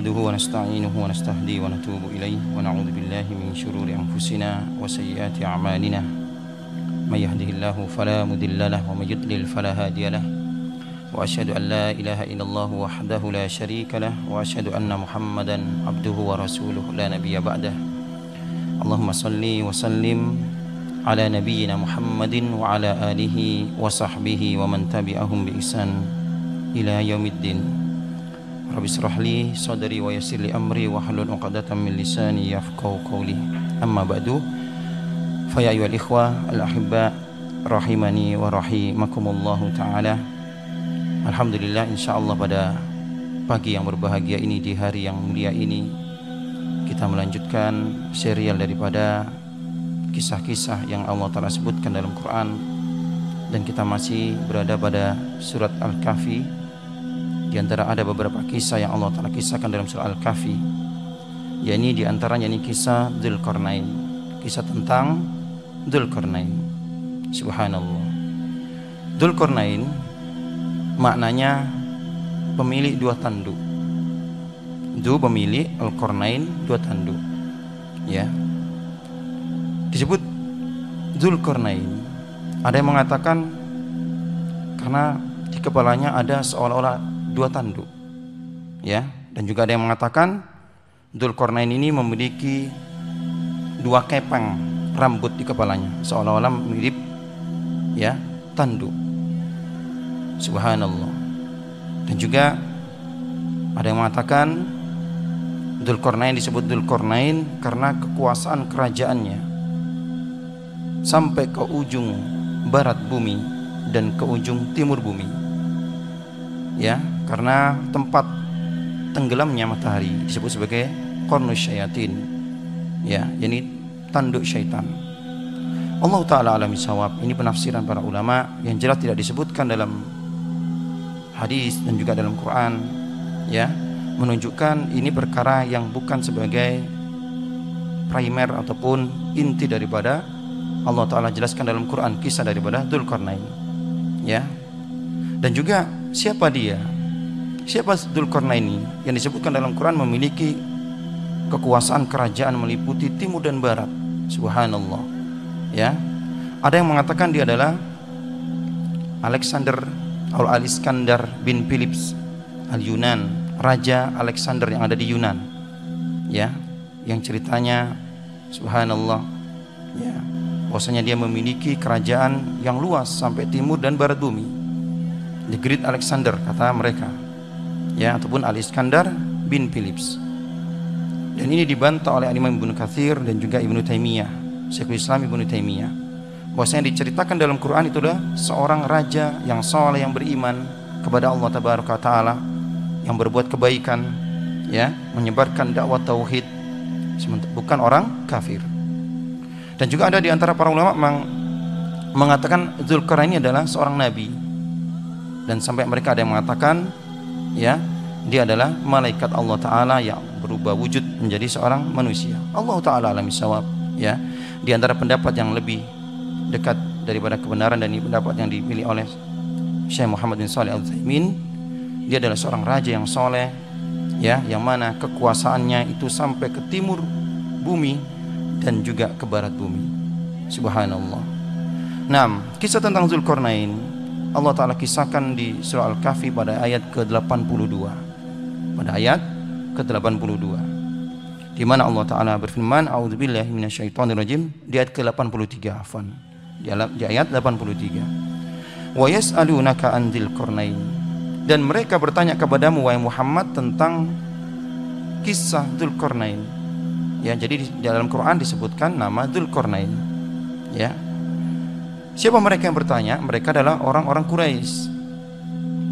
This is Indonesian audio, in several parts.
نحمده ونستعينه ونستهديه ونتوب إليه ونعوذ بالله من شرور أنفسنا وسيئات أعمالنا. من يهده الله فلا مضل له ومن يضلل فلا هادي له. وأشهد أن لا إله إلا الله وحده لا شريك له. وأشهد أن محمدا عبده ورسوله لا نبي بعده. اللهم صل وسلم على نبينا محمد وعلى آله وصحبه ومن تبعهم بإحسان إلى يوم الدين. Rabbi israh li sadri wa yassir li amri wa hlul 'uqdatam min lisani yafqahu qawli. Amma ba'du. Fa ya ayyuhal ikhwa al ahibba rahimani wa rahimakumullah taala. Alhamdulillah insyaallah pada pagi yang berbahagia ini di hari yang mulia ini kita melanjutkan serial daripada kisah-kisah yang Allah Ta'ala sebutkan dalam Quran dan kita masih berada pada surat Al-Kahfi di antara ada beberapa kisah yang Allah Taala kisahkan dalam surah Al-Kahfi. yakni di antaranya ini kisah Dzulqarnain, kisah tentang Dzulqarnain. Subhanallah. Dzulqarnain maknanya pemilik dua tanduk. Du pemilik Al-Qarnain dua tanduk. Ya. Disebut Dzulqarnain. Ada yang mengatakan karena di kepalanya ada seolah-olah dua tanduk. Ya, dan juga ada yang mengatakan Dzulqarnain ini memiliki dua kepang rambut di kepalanya, seolah-olah mirip ya tanduk. Subhanallah. Dan juga ada yang mengatakan Dzulqarnain disebut Dzulqarnain karena kekuasaan kerajaannya sampai ke ujung barat bumi dan ke ujung timur bumi. Ya, karena tempat tenggelamnya matahari disebut sebagai kornus syayatin ya ini tanduk syaitan. Allah Ta'ala alami sawab. Ini penafsiran para ulama yang jelas tidak disebutkan dalam hadis dan juga dalam Quran ya menunjukkan ini perkara yang bukan sebagai primer ataupun inti daripada Allah Ta'ala jelaskan dalam Quran kisah daripada Dzulkarnain ya. Dan juga siapa dia Siapa Dzulkarnain ini yang disebutkan dalam Quran memiliki kekuasaan kerajaan meliputi timur dan barat. Subhanallah. Ya. Ada yang mengatakan dia adalah Alexander atau Aliskandar bin Philips al-Yunan, raja Alexander yang ada di Yunan. Ya, yang ceritanya subhanallah. Ya, bahwasanya dia memiliki kerajaan yang luas sampai timur dan barat bumi. The Great Alexander kata mereka ya ataupun Al Iskandar bin Philips. Dan ini dibantah oleh Imam Ibnu Katsir dan juga Ibnu Taimiyah, Syekhul Islam Ibnu Taimiyah. Bahwasanya diceritakan dalam Quran itu adalah seorang raja yang soleh yang beriman kepada Allah Tabaraka taala yang berbuat kebaikan ya, menyebarkan dakwah tauhid bukan orang kafir. Dan juga ada di antara para ulama yang mengatakan Zulkarnain ini adalah seorang nabi. Dan sampai mereka ada yang mengatakan ya dia adalah malaikat Allah taala yang berubah wujud menjadi seorang manusia. Allah taala alami sawab ya. Di antara pendapat yang lebih dekat daripada kebenaran dan pendapat yang dipilih oleh Syekh Muhammad bin Saleh Al Utsaimin, dia adalah seorang raja yang soleh ya, yang mana kekuasaannya itu sampai ke timur bumi dan juga ke barat bumi. Subhanallah. Nah, kisah tentang Zulkarnain Allah Ta'ala kisahkan di surah Al-Kahfi pada ayat ke-82 pada ayat ke-82. Di mana Allah Ta'ala berfirman A'udzubillahi minasyaitonirrajim di ayat ke-83 afan di, ayat 83 wa yas'alunaka an qarnain dan mereka bertanya kepadamu wahai Muhammad tentang kisah Dzulqarnain ya jadi di dalam Quran disebutkan nama Dzulqarnain ya. Siapa mereka yang bertanya? Mereka adalah orang-orang Quraisy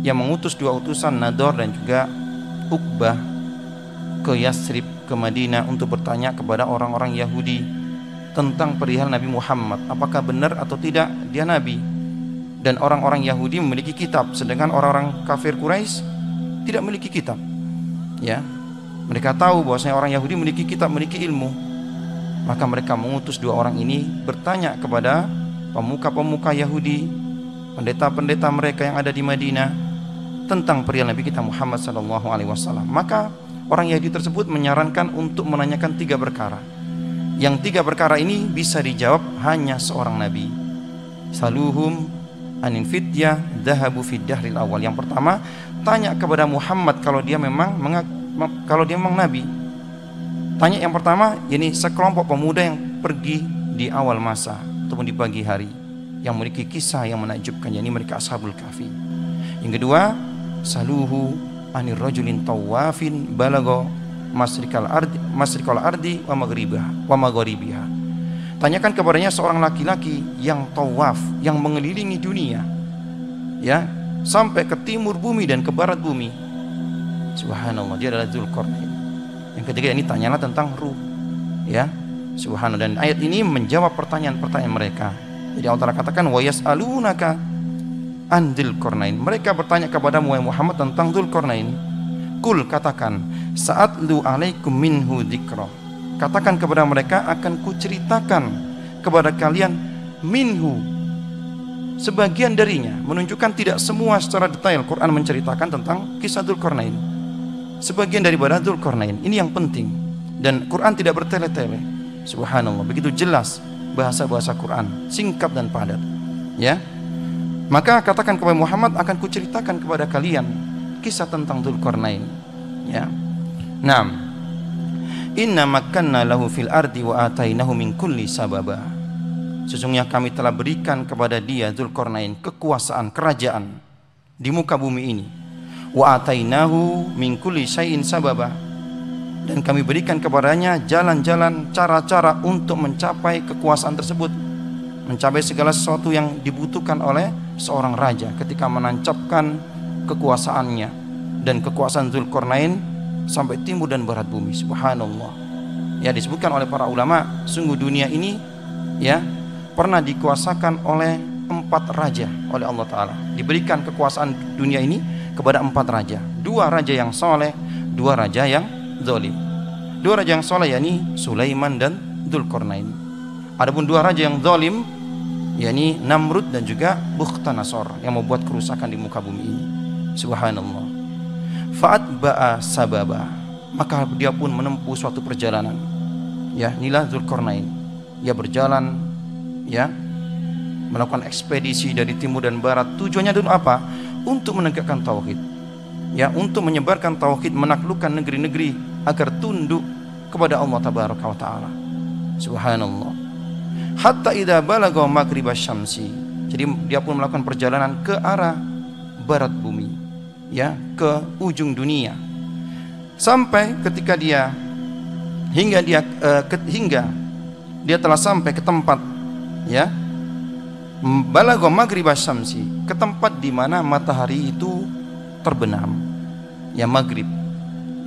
yang mengutus dua utusan Nador dan juga Uqbah ke Yasrib ke Madinah untuk bertanya kepada orang-orang Yahudi tentang perihal Nabi Muhammad. Apakah benar atau tidak dia nabi? Dan orang-orang Yahudi memiliki kitab sedangkan orang-orang kafir Quraisy tidak memiliki kitab. Ya mereka tahu bahwasanya orang Yahudi memiliki kitab memiliki ilmu. Maka mereka mengutus dua orang ini bertanya kepada pemuka-pemuka Yahudi, pendeta-pendeta mereka yang ada di Madinah tentang perihal Nabi kita Muhammad sallallahu alaihi wasallam. Maka orang Yahudi tersebut menyarankan untuk menanyakan tiga perkara. Yang tiga perkara ini bisa dijawab hanya seorang nabi. Saluhum anin fityah dahabu fid dahril awal. Yang pertama, tanya kepada Muhammad kalau dia memang kalau dia memang nabi. Tanya yang pertama, ini sekelompok pemuda yang pergi di awal masa ataupun di pagi hari yang memiliki kisah yang menakjubkan yakni mereka ashabul kahfi. Yang kedua, saluhu anir rajulin tawafin balago masrikal ardi masrikal ardi wa maghribiha wa maghribiha. Tanyakan kepadanya seorang laki-laki yang tawaf, yang mengelilingi dunia. Ya, sampai ke timur bumi dan ke barat bumi. Subhanallah, dia adalah Dzulqarnain. Yang ketiga ini tanyalah tentang ruh. Ya, Subhanallah dan ayat ini menjawab pertanyaan-pertanyaan mereka. Jadi Allah katakan wa yas'alunaka an Dzulqarnain. Mereka bertanya kepada Muhammad tentang Dzulqarnain. Kul katakan saat lu alaikum minhu dzikra. Katakan kepada mereka akan kuceritakan kepada kalian minhu sebagian darinya menunjukkan tidak semua secara detail Quran menceritakan tentang kisah Dzulqarnain. Sebagian daripada Dzulqarnain ini yang penting dan Quran tidak bertele-tele. Subhanallah, begitu jelas bahasa-bahasa Quran, singkat dan padat. Ya. Maka katakan kepada Muhammad akan kuceritakan kepada kalian kisah tentang Dzulqarnain. Ya. Naam. Inna makkanna lahu fil ardi wa atainahu min kulli sababa. Sesungguhnya kami telah berikan kepada dia Dzulqarnain kekuasaan kerajaan di muka bumi ini. Wa atainahu min kulli syai'in sababa dan kami berikan kepadanya jalan-jalan cara-cara untuk mencapai kekuasaan tersebut mencapai segala sesuatu yang dibutuhkan oleh seorang raja ketika menancapkan kekuasaannya dan kekuasaan Zulkarnain sampai timur dan barat bumi subhanallah ya disebutkan oleh para ulama sungguh dunia ini ya pernah dikuasakan oleh empat raja oleh Allah Ta'ala diberikan kekuasaan dunia ini kepada empat raja dua raja yang soleh dua raja yang zalim. Dua raja yang soleh yakni Sulaiman dan Dzulkarnain. Adapun dua raja yang zalim yakni Namrud dan juga Bukhtanasor yang membuat kerusakan di muka bumi ini. Subhanallah. Fa'at ba'a sababa. Maka dia pun menempuh suatu perjalanan. Ya, inilah Dzulkarnain. Ia berjalan ya melakukan ekspedisi dari timur dan barat. Tujuannya dulu apa? Untuk menegakkan tauhid ya untuk menyebarkan tauhid menaklukkan negeri-negeri agar tunduk kepada Allah tabaraka wa taala subhanallah hatta idza balagha maghrib syamsi. Jadi dia pun melakukan perjalanan ke arah barat bumi ya ke ujung dunia. Sampai ketika dia hingga dia uh, ke, hingga dia telah sampai ke tempat ya balagha maghrib syamsi ke tempat di mana matahari itu terbenam ya maghrib.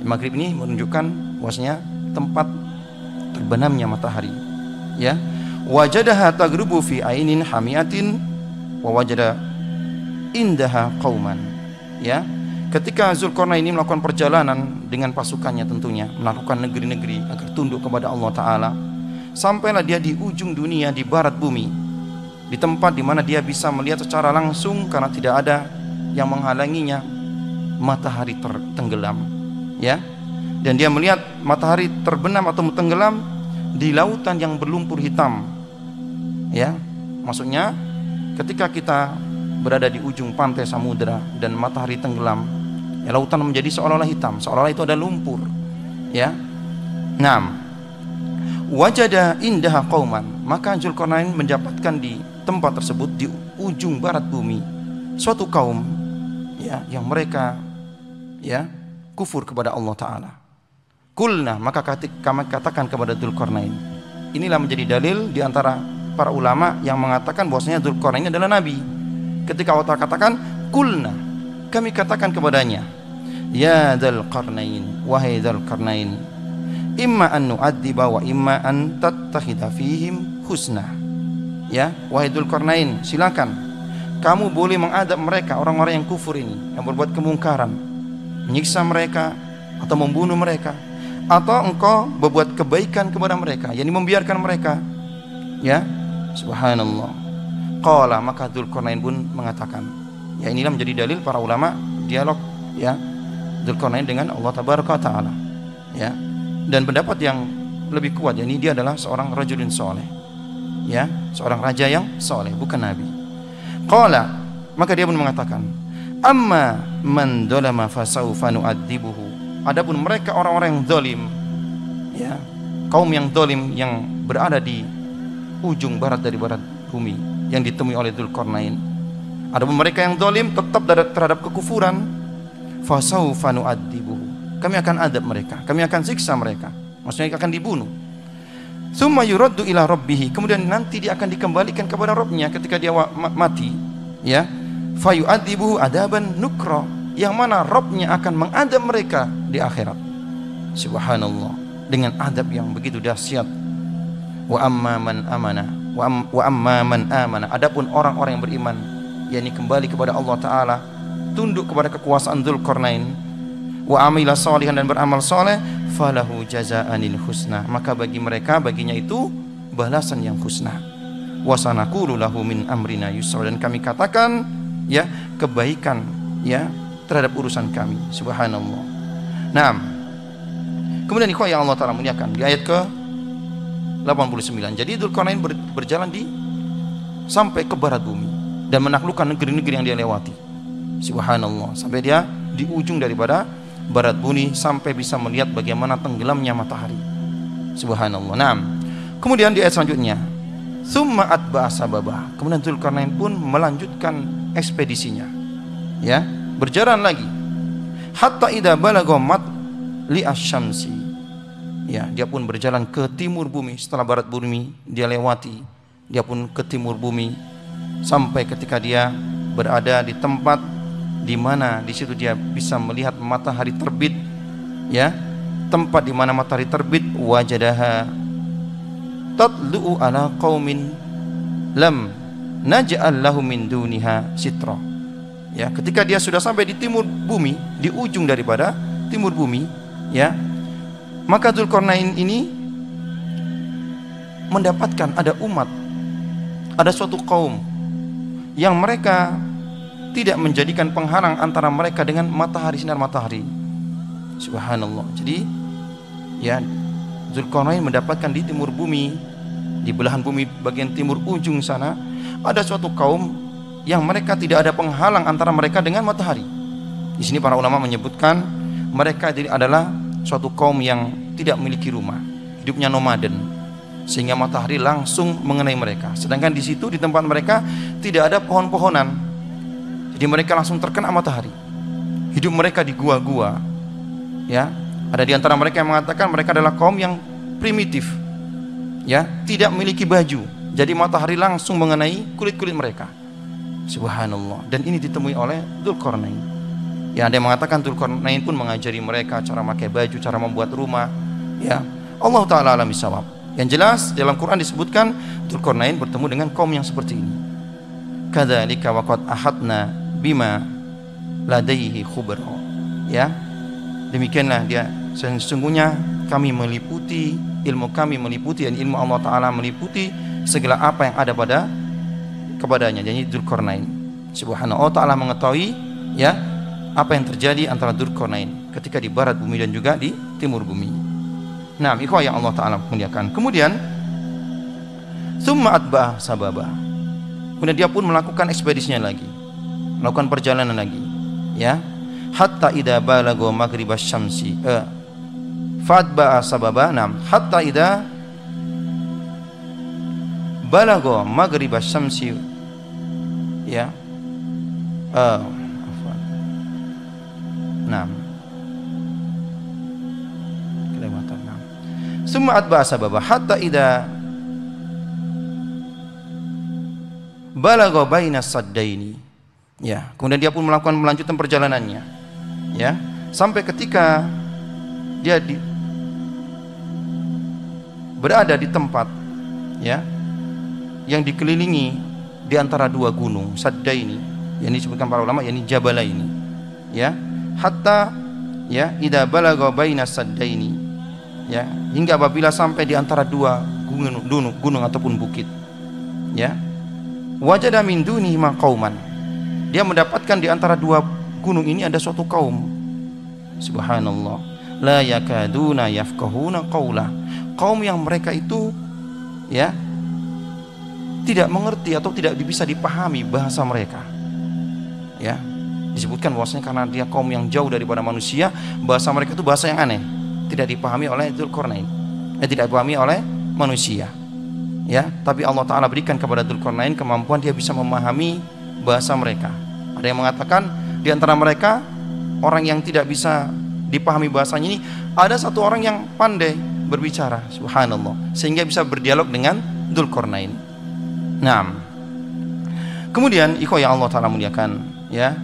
Ya, maghrib ini menunjukkan bahwasanya tempat terbenamnya matahari ya wajadaha tagrubu fi ainin hamiatin wa wajada indaha qauman. Ya ketika Zulkarnain ini melakukan perjalanan dengan pasukannya tentunya melakukan negeri-negeri agar tunduk kepada Allah taala sampailah dia di ujung dunia di barat bumi di tempat di mana dia bisa melihat secara langsung karena tidak ada yang menghalanginya matahari tenggelam. Ya dan dia melihat matahari terbenam atau tenggelam di lautan yang berlumpur hitam ya maksudnya ketika kita berada di ujung pantai samudera dan matahari tenggelam ya lautan menjadi seolah-olah hitam seolah-olah itu ada lumpur ya. Enam wajada indah qauman maka Zulkarnain mendapatkan di tempat tersebut di ujung barat bumi suatu kaum ya yang mereka ya kufur kepada Allah Ta'ala. Kulna maka kami katakan kepada Dzulkarnain inilah menjadi dalil di antara para ulama yang mengatakan bahwasanya Dzulkarnain adalah nabi. Ketika Allah katakan kulna kami katakan kepadanya ya Dzulkarnain wahai Dzulkarnain imma an nu'adziba wa imma an tattakhidha fihim husna. Ya wahai Dzulkarnain silakan. Kamu boleh mengadab mereka orang-orang yang kufur ini yang berbuat kemungkaran menyiksa mereka atau membunuh mereka atau engkau berbuat kebaikan kepada mereka yakni membiarkan mereka. Ya subhanallah. Qala maka Dzulkarnain pun mengatakan ya inilah menjadi dalil para ulama dialog ya Dzulkarnain dengan Allah tabaraka taala. Ya. Dan pendapat yang lebih kuat yakni dia adalah seorang rajulin soleh ya seorang raja yang soleh bukan nabi. Qala maka dia pun mengatakan amma man dolama fasaufa nu'adzibuhu. Adapun mereka orang-orang yang dolim ya kaum yang dolim yang berada di ujung barat dari barat bumi yang ditemui oleh Dzulkarnain adapun mereka yang dolim tetap terhadap kekufuran fasaufa nu'adzibuhu kami akan adab mereka, kami akan siksa mereka. Maksudnya akan dibunuh. Summa yuraddu ila. Kemudian nanti dia akan dikembalikan kepada Rabbnya ketika dia mati, ya. Fayu'adzibuhu adaban nukra. Yang mana Rabbnya akan mengadab mereka di akhirat. Subhanallah. Dengan adab yang begitu dahsyat. Wa amma man amana. Wa, am, wa amma man amana. Adapun orang-orang yang beriman yakni kembali kepada Allah taala, tunduk kepada kekuasaan Dzulkarnain, wa amila salihan dan beramal soleh falahu jazaanil husna. Maka bagi mereka baginya itu balasan yang husna. Wa sanaqulu lahu min amrina yusra. Dan kami katakan ya kebaikan ya terhadap urusan kami. Subhanallah. Nah kemudian ikhwah yang Allah taala muliakan di ayat ke 89 jadi Dzulkarnain ber, berjalan di sampai ke barat bumi dan menaklukkan negeri-negeri yang dia lewati subhanallah sampai dia di ujung daripada barat bumi sampai bisa melihat bagaimana tenggelamnya matahari. Subhanallah. Nah, kemudian di ayat selanjutnya, summa atba sababa. Kemudian Zulkarnain pun melanjutkan ekspedisinya. Ya, berjalan lagi. Hatta idza balagha mat li asyamsi. Ya, dia pun berjalan ke timur bumi. Setelah barat bumi dia lewati. Dia pun ke timur bumi. Sampai ketika dia berada di tempat di mana di situ dia bisa melihat matahari terbit. Ya tempat di mana matahari terbit wajadaha tatlu'u ala qaumin lam naj'al lahum min duniha sitra. Ya ketika dia sudah sampai di timur bumi di ujung daripada timur bumi ya maka Zulkarnain ini mendapatkan ada umat ada suatu kaum yang mereka tidak menjadikan penghalang antara mereka dengan matahari sinar matahari. Subhanallah. Jadi ya Zulkarnain mendapatkan di timur bumi, di belahan bumi bagian timur ujung sana ada suatu kaum yang mereka tidak ada penghalang antara mereka dengan matahari. Di sini para ulama menyebutkan mereka jadi adalah suatu kaum yang tidak memiliki rumah, hidupnya nomaden sehingga matahari langsung mengenai mereka. Sedangkan di situ di tempat mereka tidak ada pohon-pohonan, jadi mereka langsung terkena matahari. Hidup mereka di gua-gua. Ya, ada di antara mereka yang mengatakan mereka adalah kaum yang primitif. Ya, tidak memiliki baju. Jadi matahari langsung mengenai kulit-kulit mereka. Subhanallah. Dan ini ditemui oleh Dzulkarnain. Ya, ada yang mengatakan Dzulkarnain pun mengajari mereka cara memakai baju, cara membuat rumah. Ya, Allah taala alam bisawab. Yang jelas dalam Quran disebutkan Dzulkarnain bertemu dengan kaum yang seperti ini. Kadzalika waqad ahadna bima ladaihi khubra ya demikianlah dia sesungguhnya kami meliputi ilmu kami meliputi dan ilmu Allah taala meliputi segala apa yang ada pada kepadanya jadi Dzulkarnain subhanahu wa taala mengetahui ya apa yang terjadi antara Dzulkarnain ketika di barat bumi dan juga di timur bumi. Nah ikhwah yang Allah taala muliakan. Kemudian summa atba sababa. Kemudian dia pun melakukan ekspedisinya lagi. Melakukan perjalanan lagi ya. Hatta idza balago maghribas syamsi eh, fatba sababa nam hatta idza balago maghribas syamsi ya. Uh, summa atba sababa hatta idza balago baina saddaini. Ya, kemudian dia pun melakukan melanjutkan perjalanannya. Ya, sampai ketika dia di, berada di tempat ya yang dikelilingi di antara dua gunung Sadda ini yang disebutkan para ulama yakni Jabala ini ya hatta ya ida balagha baina ini ya. Hingga apabila sampai di antara dua gunung gunung, gunung ataupun bukit. Ya. Wajada min dunihi qauman. Dia mendapatkan di antara dua gunung ini ada suatu kaum. Subhanallah. La yakaduna yafqahuna qawla. Kaum yang mereka itu ya tidak mengerti atau tidak bisa dipahami bahasa mereka. Ya. Disebutkan bahwasanya karena dia kaum yang jauh daripada manusia bahasa mereka itu bahasa yang aneh tidak dipahami oleh Dzulkarnain eh, tidak dipahami oleh manusia. Ya tapi Allah taala berikan kepada Dzulkarnain kemampuan dia bisa memahami bahasa mereka. Ada yang mengatakan di antara mereka orang yang tidak bisa dipahami bahasanya ini ada satu orang yang pandai berbicara subhanallah sehingga bisa berdialog dengan Dzulkarnain nah kemudian iko yang Allah taala muliakan ya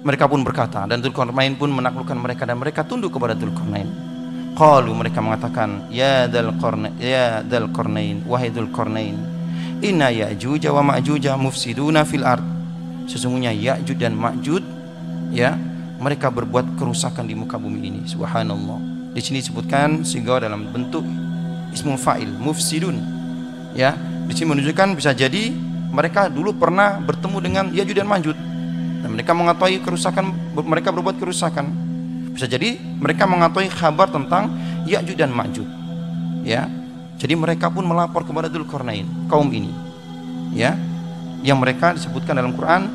mereka pun berkata dan Dzulkarnain pun menaklukkan mereka dan mereka tunduk kepada Dzulkarnain. Qalu mereka mengatakan ya dal qarnain ya dal qarnain wahai dzul qarnain inna ya'juj wa ma'juj mufsiduna fil ard. Sesungguhnya Ya'juj dan Ma'juj ya mereka berbuat kerusakan di muka bumi ini. Subhanallah. Di sini disebutkan sehingga dalam bentuk ismul fa'il mufsidun. Ya di sini menunjukkan bisa jadi mereka dulu pernah bertemu dengan Ya'juj dan Ma'juj dan mereka mengetahui kerusakan mereka berbuat kerusakan. Bisa jadi mereka mengetahui kabar tentang Ya'juj dan Ma'juj. Ya. Jadi mereka pun melapor kepada Dzulkarnain kaum ini. Ya. Yang mereka disebutkan dalam Quran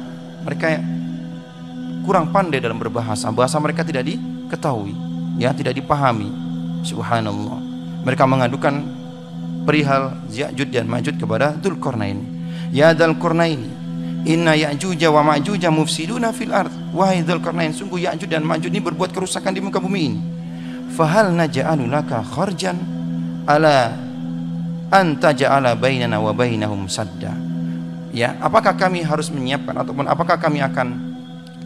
mereka kurang pandai dalam berbahasa. Bahasa mereka tidak diketahui ya tidak dipahami. Subhanallah. Mereka mengadukan perihal Ya'juj dan Ma'juj kepada Dzulkarnain ya Dzulkarnain inna Ya'juj wa Ma'juj mufsiduna fil ard. Wahai Dzulkarnain sungguh Ya'juj dan Ma'juj ini berbuat kerusakan di muka bumi ini. Fahal naj'alu laka kharjan? Ala anta ja'ala bainana wa bainahum sadda. Ya apakah kami harus menyiapkan ataupun apakah kami akan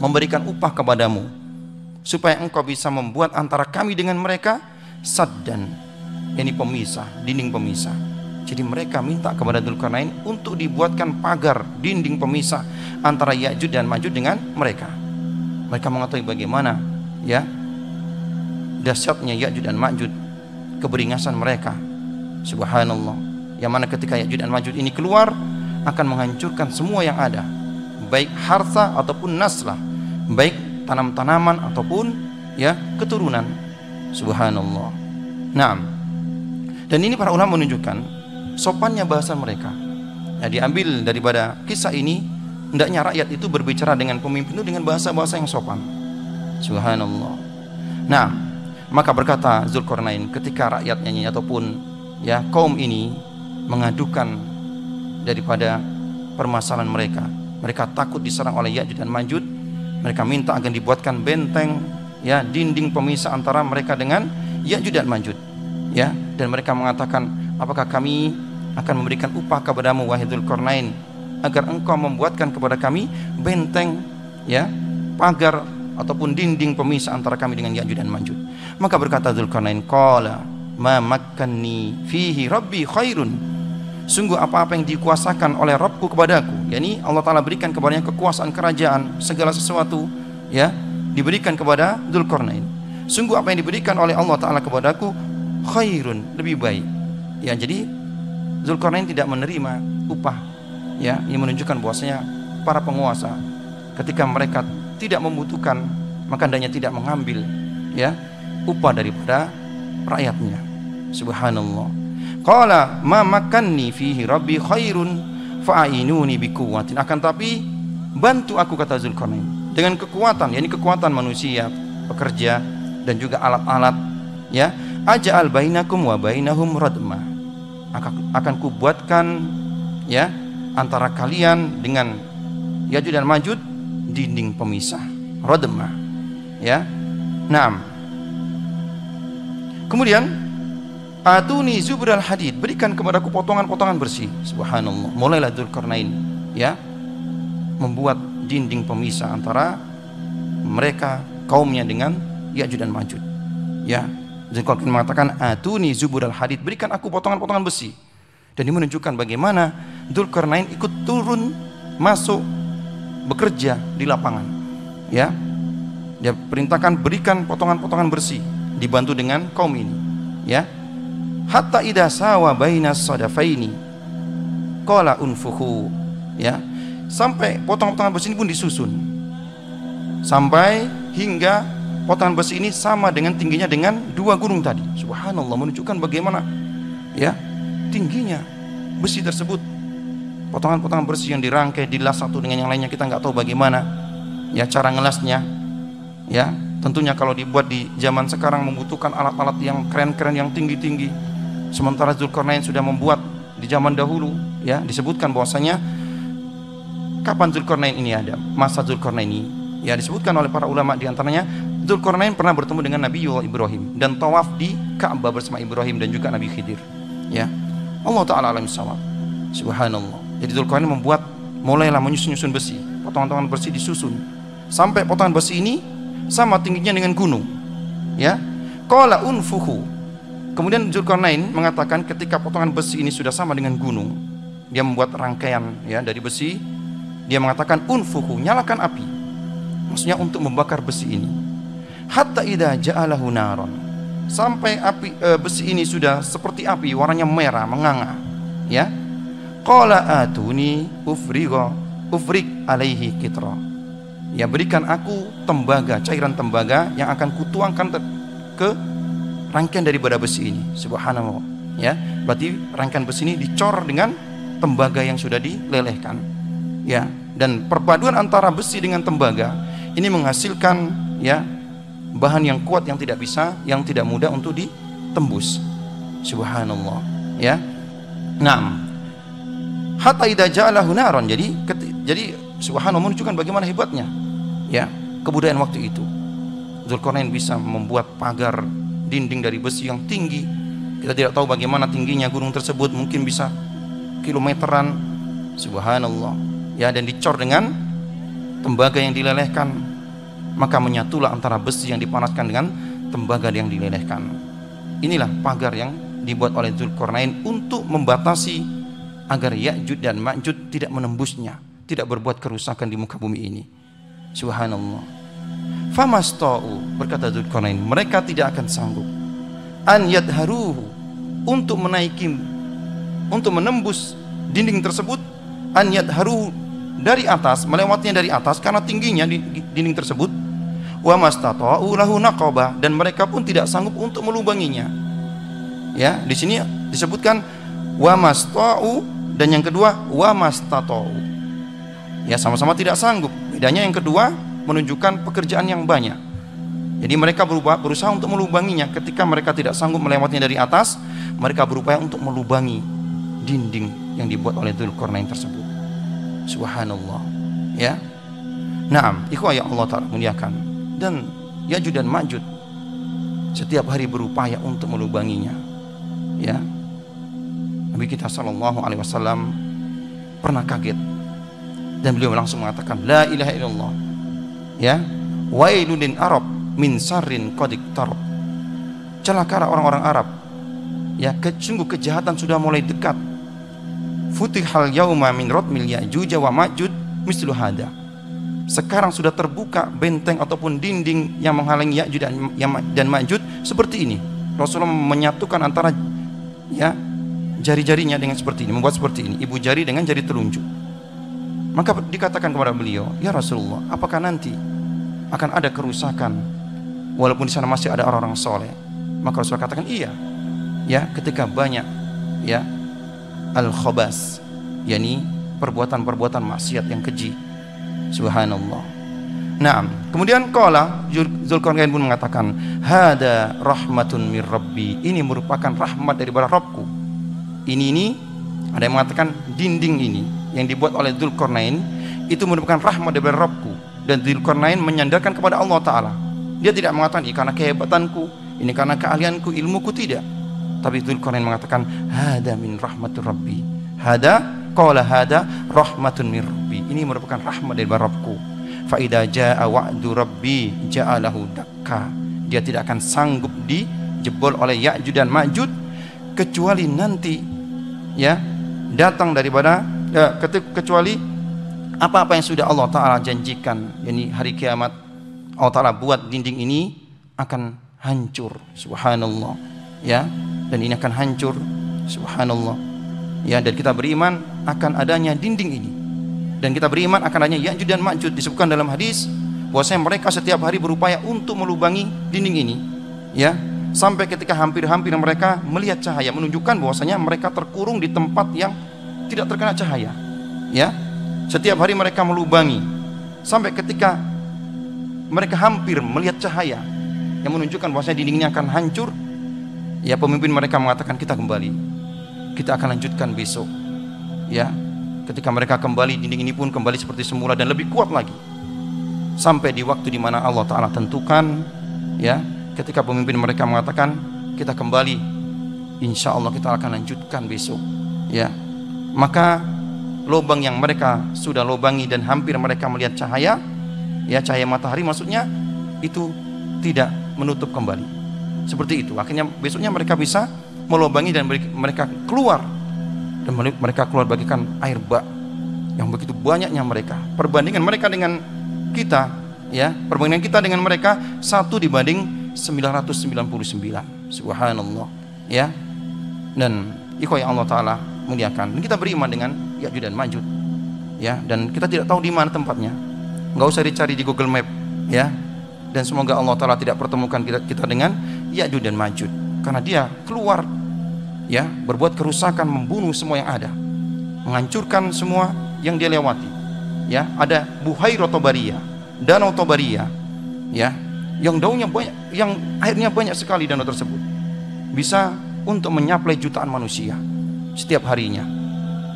memberikan upah kepadamu supaya engkau bisa membuat antara kami dengan mereka saddan? Ini pemisah dinding pemisah jadi mereka minta kepada Dzulkarnain untuk dibuatkan pagar dinding pemisah antara Ya'juj dan Ma'juj dengan mereka. Mereka mengetahui bagaimana ya dahsyatnya Ya'juj dan Ma'juj keberingasan mereka. Subhanallah. Yang mana ketika Ya'juj dan Ma'juj ini keluar akan menghancurkan semua yang ada. Baik harta ataupun naslah baik tanam-tanaman ataupun ya keturunan. Subhanallah. Nah dan ini para ulama menunjukkan sopannya bahasa mereka. Ya, diambil daripada kisah ini hendaknya rakyat itu berbicara dengan pemimpin itu dengan bahasa-bahasa yang sopan. Subhanallah. Nah maka berkata Zulkarnain ketika rakyatnya ataupun ya kaum ini mengadukan daripada permasalahan mereka mereka takut diserang oleh Ya'juj dan Ma'juj mereka minta agar dibuatkan benteng ya dinding pemisah antara mereka dengan Ya'juj dan Ma'juj ya dan mereka mengatakan apakah kami akan memberikan upah kepadamu wahai Dzulkarnain agar engkau membuatkan kepada kami benteng ya pagar ataupun dinding pemisah antara kami dengan Ya'juj dan Ma'juj maka berkata Dzulkarnain qala ma makkanni fihi rabbi khairun. Sungguh apa-apa yang dikuasakan oleh Rabbku kepadaku yakni Allah Ta'ala berikan kepadanya kekuasaan kerajaan segala sesuatu ya diberikan kepada Dzulkarnain sungguh apa yang diberikan oleh Allah Ta'ala kepadaku khairun lebih baik. Ya jadi Dzulkarnain tidak menerima upah ya ini menunjukkan bahwasanya para penguasa ketika mereka tidak membutuhkan maka hendaknya tidak mengambil ya upah daripada rakyatnya subhanallah Qala ma makanni fihi rabbi khairun fa'inuni biquwwatin. Akan tapi bantu aku kata Zulkarnain dengan kekuatan, yakni kekuatan manusia, pekerja dan juga alat-alat ya. Aja'al bainakum wa bainahum radma. Akan akan kubuatkan ya antara kalian dengan Yajud dan Majud dinding pemisah radma ya. Naam. Kemudian Atuni zubral hadid, berikan kepadaku potongan-potongan bersih. Subhanallah. Mulailah Dzulkarnain ya membuat dinding pemisah antara mereka kaumnya dengan Ya'juj dan Ma'juj. Ya, Dzulkarnain mengatakan atuni zubral hadid, berikan aku potongan-potongan besi. Dan ini menunjukkan bagaimana Dzulkarnain ikut turun masuk bekerja di lapangan. Ya. Dia perintahkan berikan potongan-potongan bersih dibantu dengan kaum ini. Ya, hatta idza sawa baina sadafaini qala unfuhu ya sampai potongan-potongan besi ini pun disusun sampai hingga potongan besi ini sama dengan tingginya dengan dua gunung tadi. Subhanallah menunjukkan bagaimana ya tingginya besi tersebut. Potongan-potongan besi yang dirangkai dilas satu dengan yang lainnya kita nggak tahu bagaimana ya cara ngelasnya. Ya, tentunya kalau dibuat di zaman sekarang membutuhkan alat-alat yang keren-keren yang tinggi-tinggi. Sementara Zulkarnain sudah membuat di zaman dahulu ya disebutkan bahwasanya kapan Zulkarnain ini ada? Masa Zulkarnain ini ya disebutkan oleh para ulama di antaranya Zulkarnain pernah bertemu dengan Nabi Ibrahim dan tawaf di Ka'bah bersama Ibrahim dan juga Nabi Khidir. Ya. Allah taala alam. Subhanallah. Jadi Zulkarnain membuat mulailah menyusun-nyusun besi, potongan-potongan besi disusun. Sampai potongan besi ini sama tingginya dengan gunung. Ya. Qala unfuhu. Kemudian Zulkarnain mengatakan ketika potongan besi ini sudah sama dengan gunung, dia membuat rangkaian ya dari besi. Dia mengatakan unfuhu, nyalakan api. Maksudnya untuk membakar besi ini. Hatta idza ja'alahu naron sampai api e, besi ini sudah seperti api warnanya merah menganga. Ya? Qala atuni ufrigo ufrik alaihi kitra. Ya berikan aku tembaga cairan tembaga yang akan kutuangkan ke rangkaian daripada besi ini. Subhanallah. Ya? Berarti rangkaian besi ini dicor dengan tembaga yang sudah dilelehkan. Ya? Dan perpaduan antara besi dengan tembaga ini menghasilkan ya bahan yang kuat yang tidak bisa, yang tidak mudah untuk ditembus. Subhanallah, ya. Naam. Hatta idza naran. Jadi jadi subhanallah menunjukkan bagaimana hebatnya ya kebudayaan waktu itu. Zulkarnain bisa membuat pagar dinding dari besi yang tinggi. Kita tidak tahu bagaimana tingginya gunung tersebut, mungkin bisa kilometeran. Subhanallah. Ya dan dicor dengan tembaga yang dilelehkan maka menyatulah antara besi yang dipanaskan dengan tembaga yang dilelehkan. Inilah pagar yang dibuat oleh Zulkarnain untuk membatasi agar Ya'jud dan Ma'jud tidak menembusnya, tidak berbuat kerusakan di muka bumi ini. Subhanallah. Famasta'u berkata Zulkarnain, mereka tidak akan sanggup an yadharuhu untuk menaiki untuk menembus dinding tersebut an yadharuhu dari atas melewatinya dari atas karena tingginya di dinding tersebut wa mastata'u lahu dan mereka pun tidak sanggup untuk melubanginya. Ya, di sini disebutkan wa masta'u dan yang kedua wa mastata'u. Ya, sama-sama tidak sanggup. Bedanya yang kedua menunjukkan pekerjaan yang banyak. Jadi mereka berubah, berusaha untuk melubanginya ketika mereka tidak sanggup melewatinya dari atas, mereka berupaya untuk melubangi dinding yang dibuat oleh Dzulkarnain tersebut. Subhanallah. Ya. Naam, ikhwah ya Allah taala muliakan dan Yajud dan Majud setiap hari berupaya untuk melubanginya. Ya. Nabi kita sallallahu alaihi wasallam pernah kaget dan beliau langsung mengatakan la ilaha illallah. Ya. Wailun Arab min sarrin qad Celaka orang-orang Arab. Ya, sungguh kejahatan sudah mulai dekat. Futihal yauma min rotmil ya'juj wa ma'jud mislu hada sekarang sudah terbuka benteng ataupun dinding yang menghalangi Ya'juj dan, dan Ma'juj seperti ini. Rasulullah menyatukan antara ya jari-jarinya dengan seperti ini, membuat seperti ini, ibu jari dengan jari telunjuk. Maka dikatakan kepada beliau, "Ya Rasulullah, apakah nanti akan ada kerusakan walaupun di sana masih ada orang-orang soleh?" Maka Rasulullah katakan, "Iya." Ya, ketika banyak ya al-khabas, yakni perbuatan-perbuatan maksiat yang keji Subhanallah. Nah, kemudian qala Zulkarnain pun mengatakan, "Hada rahmatun mir rabbi." Ini merupakan rahmat dari Rabbku. Ini ini ada yang mengatakan dinding ini yang dibuat oleh Zulkarnain itu merupakan rahmat dari Rabbku dan Zulkarnain menyandarkan kepada Allah taala. Dia tidak mengatakan ini karena kehebatanku, ini karena keahlianku, ilmuku tidak. Tapi Zulkarnain mengatakan, "Hada min rahmatur rabbi." Hada qala hada rahmatun min rabbi. Ini merupakan rahmat dari Rabbku. Fa idza jaa wa'du rabbi ja'alahu dakka. Dia tidak akan sanggup dijebol oleh Ya'juj dan Ma'juj kecuali nanti ya datang daripada ya, kecuali apa-apa yang sudah Allah taala janjikan. Yakni hari kiamat Allah taala buat dinding ini akan hancur. Subhanallah. Ya dan ini akan hancur. Subhanallah. Ya dan kita beriman akan adanya dinding ini. Dan kita beriman akan adanya Ya'juj dan Ma'juj disebutkan dalam hadis bahwasanya mereka setiap hari berupaya untuk melubangi dinding ini. Ya sampai ketika hampir-hampir mereka melihat cahaya menunjukkan bahwasanya mereka terkurung di tempat yang tidak terkena cahaya. Ya setiap hari mereka melubangi. Sampai ketika mereka hampir melihat cahaya yang menunjukkan bahwasanya dinding ini akan hancur ya pemimpin mereka mengatakan kita kembali. Kita akan lanjutkan besok. Ya ketika mereka kembali dinding ini pun kembali seperti semula dan lebih kuat lagi. Sampai di waktu di mana Allah taala tentukan ya ketika pemimpin mereka mengatakan kita kembali insya Allah kita akan lanjutkan besok. Ya maka lubang yang mereka sudah lubangi dan hampir mereka melihat cahaya ya cahaya matahari maksudnya itu tidak menutup kembali seperti itu. Akhirnya besoknya mereka bisa melubangi dan mereka keluar. Dan mereka keluar bagikan air bak yang begitu banyaknya mereka. Perbandingan mereka dengan kita ya. Perbandingan kita dengan mereka satu dibanding 999 subhanallah ya. Dan ikhwah Allah taala muliakan. Dan kita beriman dengan Ya'juj dan Ma'juj ya. Dan kita tidak tahu di mana tempatnya. Nggak usah dicari di Google Map ya. Dan semoga Allah taala tidak pertemukan kita, kita dengan Ya'juj dan Ma'juj karena dia keluar ya berbuat kerusakan membunuh semua yang ada. Menghancurkan semua yang dia lewati. Ya ada Buhairah Tobaria danau Tobaria ya yang daunnya banyak yang airnya banyak sekali danau tersebut. Bisa untuk menyaplai jutaan manusia setiap harinya.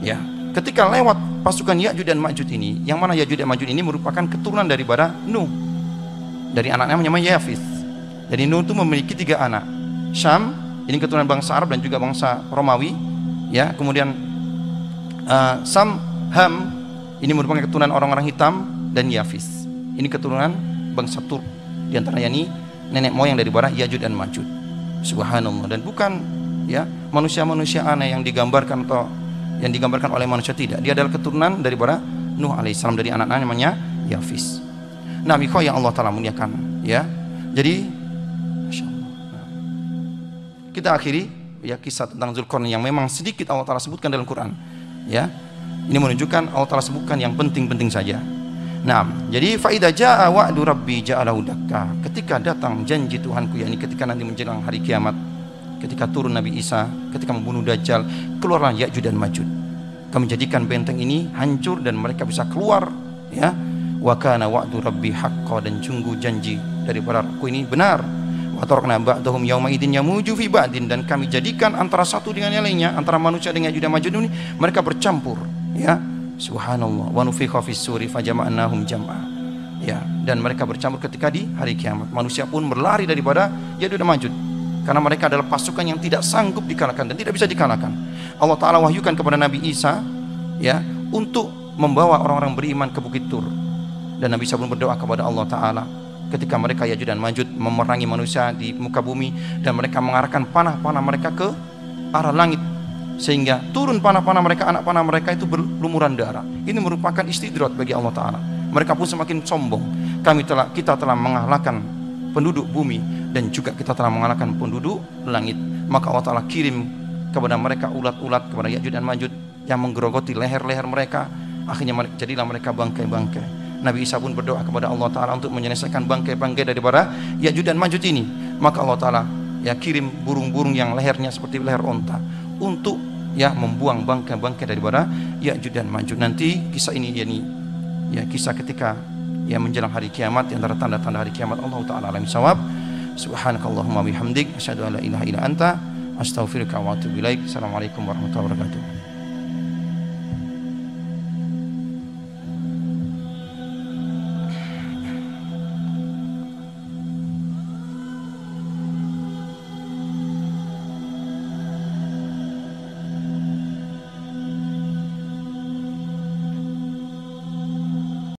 Ya ketika lewat pasukan Ya'juj dan Ma'juj ini yang mana Ya'juj dan Ma'juj ini merupakan keturunan daripada Nuh. Dari anaknya namanya Yafith jadi Nuh itu memiliki tiga anak Syam ini keturunan bangsa Arab dan juga bangsa Romawi ya kemudian uh, Sam Ham ini merupakan keturunan orang-orang hitam dan Yafis. Ini keturunan bangsa Turk. Di antaranya ini nenek moyang dari barat Yajud dan Majud. Subhanallah dan bukan ya manusia-manusia aneh yang digambarkan atau yang digambarkan oleh manusia tidak. Dia adalah keturunan dari barat Nuh alaihissalam dari anak-anak namanya Yafis. Nah, mikho yang Allah taala muliakan ya. Jadi kita akhiri ya kisah tentang Zulkarnain yang memang sedikit Allah taala sebutkan dalam Quran ya ini menunjukkan Allah telah sebutkan yang penting-penting saja. Nah, jadi faida jaa wa'du rabbi dakka. Ketika datang janji Tuhanku yakni ketika nanti menjelang hari kiamat, ketika turun Nabi Isa, ketika membunuh Dajjal, keluarlah Ya'juj dan Ma'juj. Kami jadikan benteng ini hancur dan mereka bisa keluar, ya. Wa kana wa'du rabbi haqqo dan sungguh janji dari aku ini benar. Wa tarakna ba'dahum yauma idin yamuju fi ba'din. Dan kami jadikan antara satu dengan yang lainnya, antara manusia dengan Ya'juj dan Ma'juj ini mereka bercampur ya. Subhanallah. Wa nufikha fis suri fajama'nahum jam'a. Ya. Dan mereka bercampur ketika di hari kiamat. Manusia pun berlari daripada Ya'juj dan Ma'juj karena mereka adalah pasukan yang tidak sanggup dikalahkan dan tidak bisa dikalahkan. Allah taala wahyukan kepada Nabi Isa ya untuk membawa orang-orang beriman ke Bukit Tur. Dan Nabi Isa pun berdoa kepada Allah taala ketika mereka Ya'juj dan Ma'juj memerangi manusia di muka bumi dan mereka mengarahkan panah-panah mereka ke arah langit sehingga turun panah-panah mereka anak panah mereka itu berlumuran darah. Ini merupakan istidrat bagi Allah Ta'ala. Mereka pun semakin sombong. Kami telah kita telah mengalahkan penduduk bumi dan juga kita telah mengalahkan penduduk langit. Maka Allah Ta'ala kirim kepada mereka ulat-ulat kepada Ya'jud dan Majud yang menggerogoti leher-leher mereka. Akhirnya jadilah mereka bangkai-bangkai Nabi Isa pun berdoa kepada Allah Ta'ala untuk menyelesaikan bangkai-bangkai daripada Ya'jud dan Majud ini maka Allah Ta'ala ya kirim burung-burung yang lehernya seperti leher onta untuk ya membuang bangkai-bangkai daripada Ya'juj dan Ma'juj. Nanti kisah ini yakni ya kisah ketika ya menjelang hari kiamat di antara tanda-tanda hari kiamat Allah taala alam sawab. Subhanakallahumma bihamdik asyhadu an la ilaha illa anta astaghfiruka wa atubu ilaik. Assalamualaikum warahmatullahi wabarakatuh.